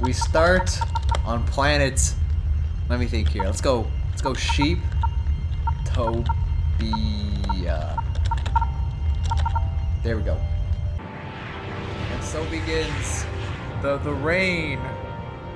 We start on planet. Let me think here. Let's go. Let's go. Sheep. Tobia. There we go. And so begins the the reign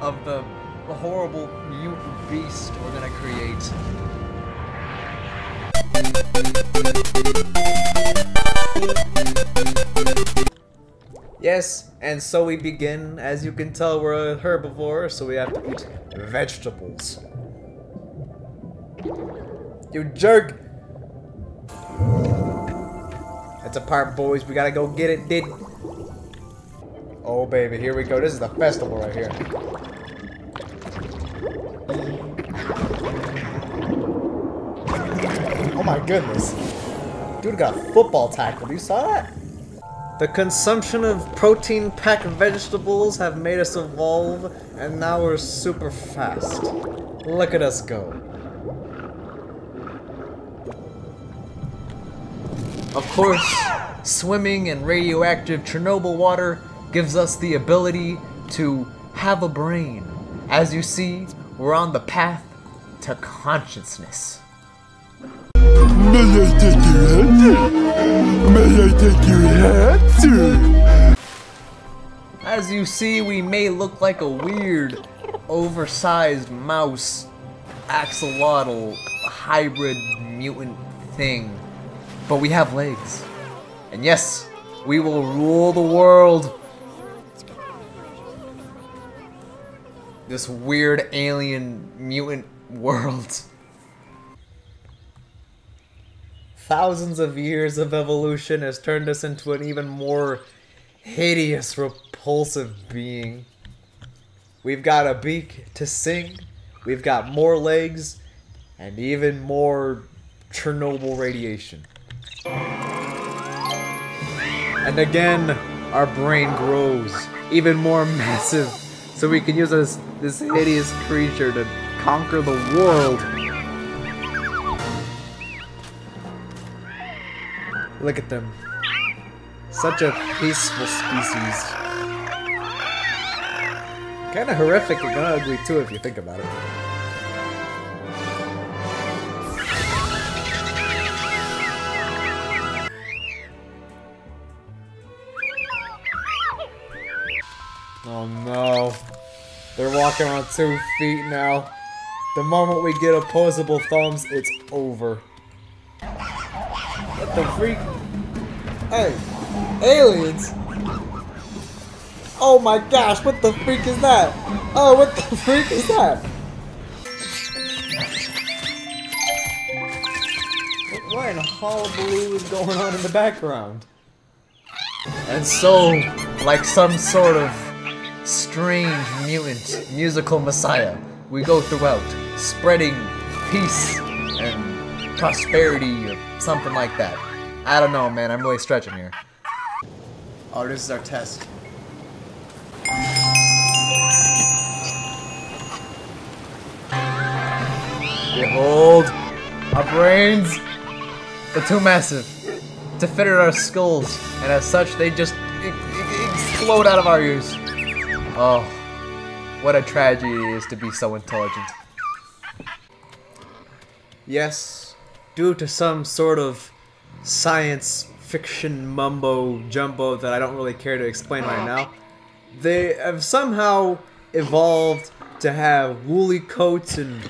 of the, the horrible mutant beast we're gonna create. Yes, and so we begin. As you can tell, we're a herbivore, so we have to eat vegetables. You jerk! It's a part, boys. We gotta go get it, did. Oh, baby, here we go. This is the festival right here. Oh my goodness. Dude got football tackled. You saw that? The consumption of protein-packed vegetables have made us evolve, and now we're super fast. Look at us go. Of course, swimming in radioactive Chernobyl water gives us the ability to have a brain. As you see, we're on the path to consciousness. I take your hand, sir? As you see, we may look like a weird, oversized mouse, axolotl, hybrid mutant thing. But we have legs. And yes, we will rule the world. This weird alien mutant world. Thousands of years of evolution has turned us into an even more hideous, repulsive being. We've got a beak to sing, we've got more legs, and even more Chernobyl radiation. And again, our brain grows even more massive, so we can use this, this hideous creature to conquer the world. Look at them. Such a peaceful species. Kinda horrific and kinda ugly too if you think about it. Oh no. They're walking on two feet now. The moment we get opposable thumbs, it's over. What the freak? Hey, aliens! Oh my gosh, what the freak is that? Oh, what the freak is that? What in hullabaloo is going on in the background? And so, like some sort of strange mutant musical messiah, we go throughout, spreading peace and prosperity or something like that. I don't know, man. I'm really stretching here. Oh, this is our test. Behold, our brains. They're too massive to fit in our skulls, and as such, they just explode out of our ears. Oh, what a tragedy it is to be so intelligent. Yes, due to some sort of science fiction mumbo jumbo that I don't really care to explain right now, they have somehow evolved to have woolly coats and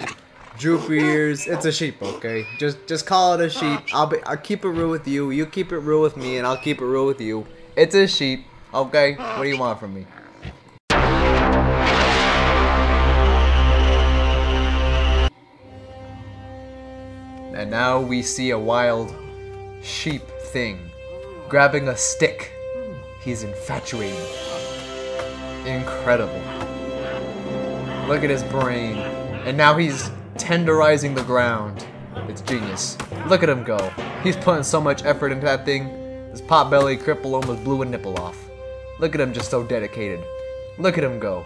droopy ears. It's a sheep, okay? Just just call it a sheep. I'll be I'll keep it real with you. You keep it real with me, and I'll keep it real with you. It's a sheep, okay? What do you want from me? And now we see a wild sheep thing grabbing a stick. He's infatuated. Incredible. Look at his brain. And now he's tenderizing the ground. It's genius. Look at him go. He's putting so much effort into that thing. His potbelly cripple almost blew a nipple off. Look at him just so dedicated. Look at him go.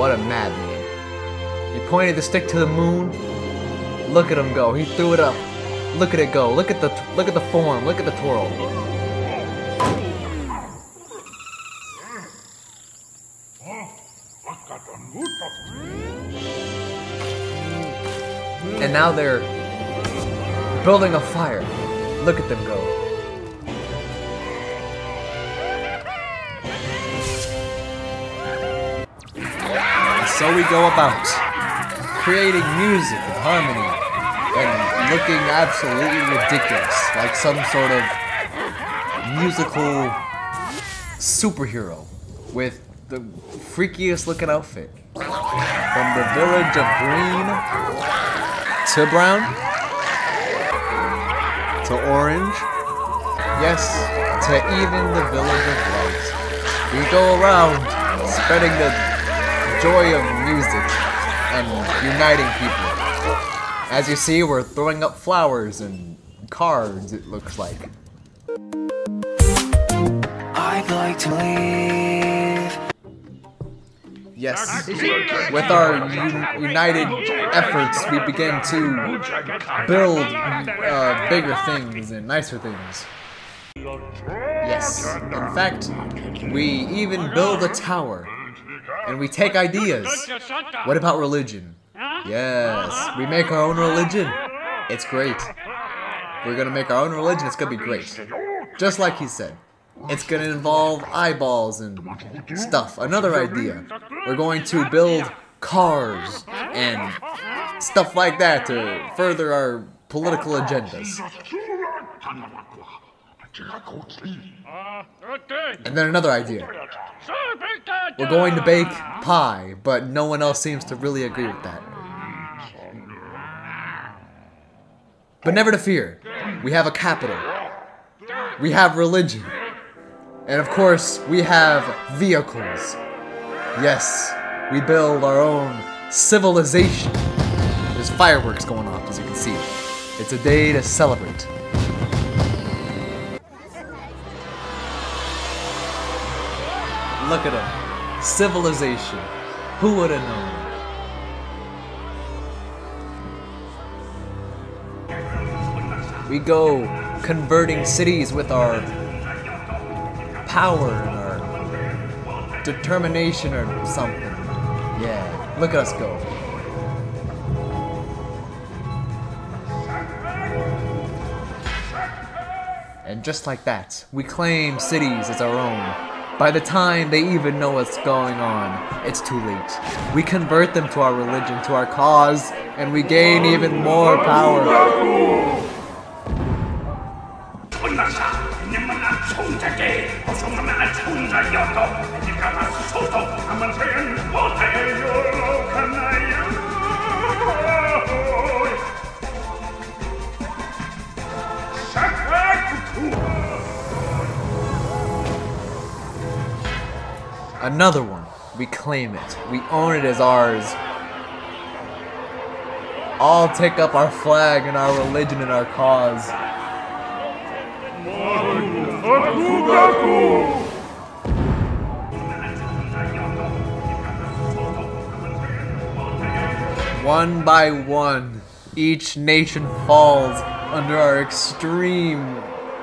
What a madman. He pointed the stick to the moon. Look at him go. He threw it up. Look at it go. Look at the look at the form. Look at the twirl. And now they're building a fire. Look at them go. So we go about creating music and harmony and looking absolutely ridiculous, like some sort of musical superhero with the freakiest looking outfit. From the village of green to brown to orange, yes, to even the village of light. We go around spreading the joy of music and uniting people. As you see, we're throwing up flowers and cards, it looks like. I'd like to leave. Yes, with our united efforts, we begin to build uh, bigger things and nicer things. Yes, in fact, we even build a tower and we take ideas. What about religion? Yes, we make our own religion. It's great. We're gonna make our own religion, it's gonna be great. Just like he said. It's gonna involve eyeballs and stuff. Another idea. We're going to build cars and stuff like that to further our political agendas. And then another idea. We're going to bake pie, but no one else seems to really agree with that. But never to fear. We have a capital. We have religion. And of course, we have vehicles. Yes, we build our own civilization. There's fireworks going off, as you can see. It's a day to celebrate. Look at them. Civilization. Who would have known? We go converting cities with our power and our determination or something. Yeah, look at us go. And just like that, we claim cities as our own. By the time they even know what's going on, it's too late. We convert them to our religion, to our cause, and we gain even more power. Another one. We claim it. We own it as ours. All take up our flag and our religion and our cause. One by one, each nation falls under our extreme.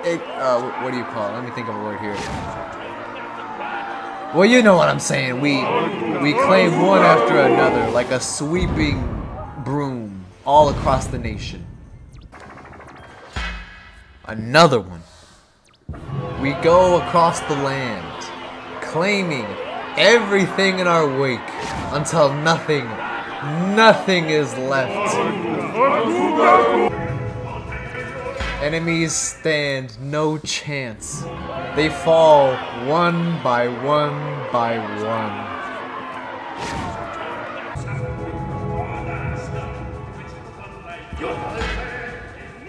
eh, Uh, what do you call it? Let me think of a word here. Well, you know what I'm saying. We we claim one after another like a sweeping broom all across the nation. Another one. We go across the land, claiming everything in our wake until nothing, nothing is left. Enemies stand no chance. They fall one by one by one.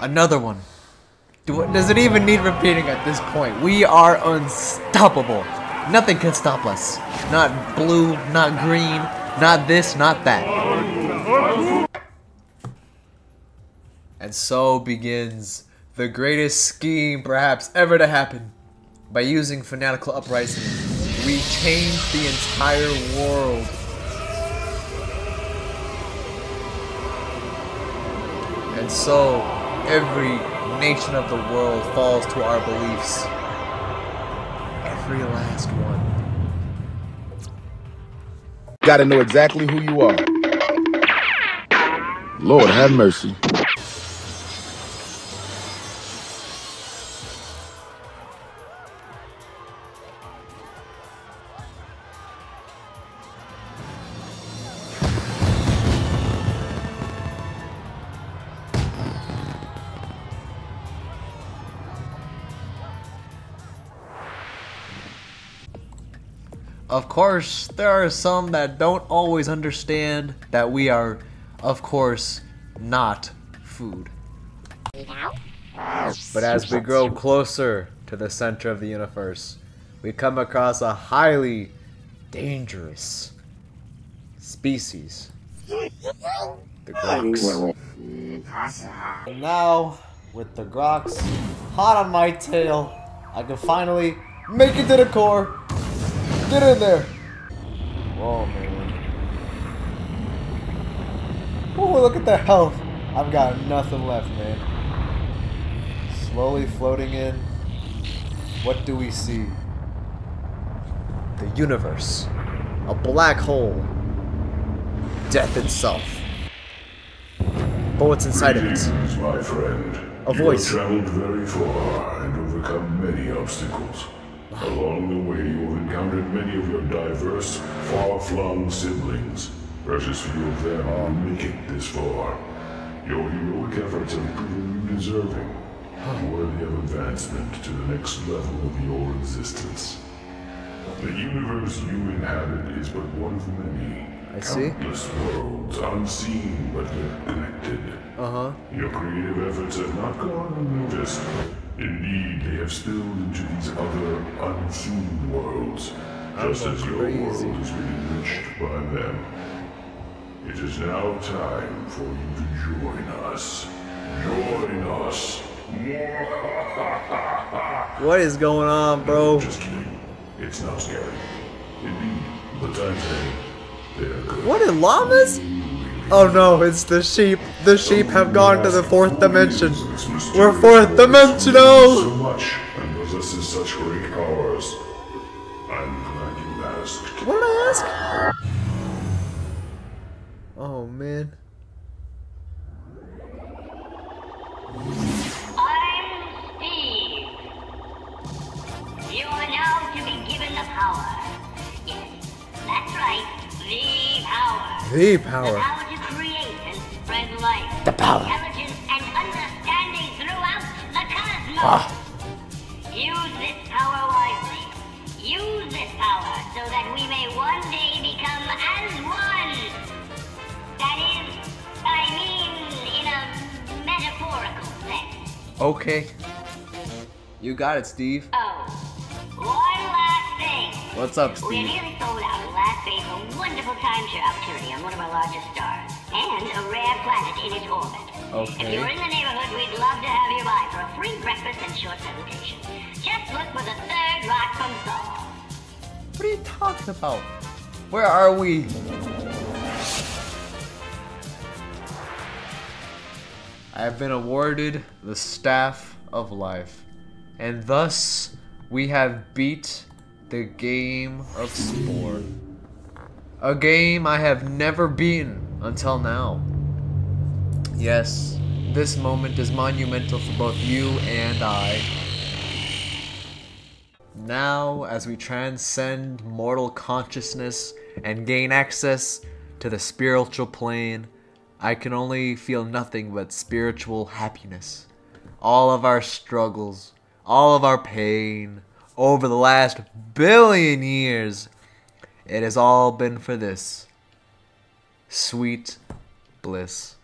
Another one. Do, does it even need repeating at this point? We are unstoppable. Nothing can stop us. Not blue, not green, not this, not that. And so begins the greatest scheme perhaps ever to happen. By using fanatical uprising, we changed the entire world. And so, every nation of the world falls to our beliefs. Every last one. Gotta know exactly who you are. Lord have mercy. Of course, there are some that don't always understand that we are, of course, not food. But as we grow closer to the center of the universe, we come across a highly dangerous species. The Grox. And now, with the Grox hot on my tail, I can finally make it to the core. Get in there. Oh man. Oh, look at the health. I've got nothing left, man. Slowly floating in. What do we see? The universe. A black hole. Death itself. But what's inside of it? Greetings, my friend. A you voice. have traveled very far and overcome many obstacles. Along the way, you have encountered many of your diverse, far-flung siblings. Precious few of them will make it this far. Your heroic efforts have proven you deserving, worthy of advancement to the next level of your existence. The universe you inhabit is but one of many. I see. Countless worlds, unseen but yet connected. Uh huh. Your creative efforts have not gone unnoticed. Indeed, they have spilled into these other unseen worlds, just as your crazy. world is being enriched by them. It is now time for you to join us. Join us. What is going on, bro? Just kidding. It's not scary. Indeed, the time's ahead. They are good. What in llamas? Oh no, it's the sheep. The sheep have gone to the fourth dimension. We're fourth so dimensional! much and possesses such great powers. I'm glad you asked. What did I ask? Oh man. I'm Steve. You are now to be given the power. Yes, that's right, the power. The The power. Okay. You got it, Steve. Oh, one last thing. What's up, Steve? We're nearly sold out of last of a wonderful timeshare opportunity on one of our largest stars, and a rare planet in its orbit. Okay. If you're in the neighborhood, we'd love to have you by for a free breakfast and short presentation. Just look for the third rock from Sol. What are you talking about? Where are we? I have been awarded the Staff of Life, and thus we have beat the game of Spore. A game I have never beaten until now. Yes, this moment is monumental for both you and I. Now, as we transcend mortal consciousness and gain access to the spiritual plane, I can only feel nothing but spiritual happiness. All of our struggles, all of our pain over the last billion years, it has all been for this sweet bliss.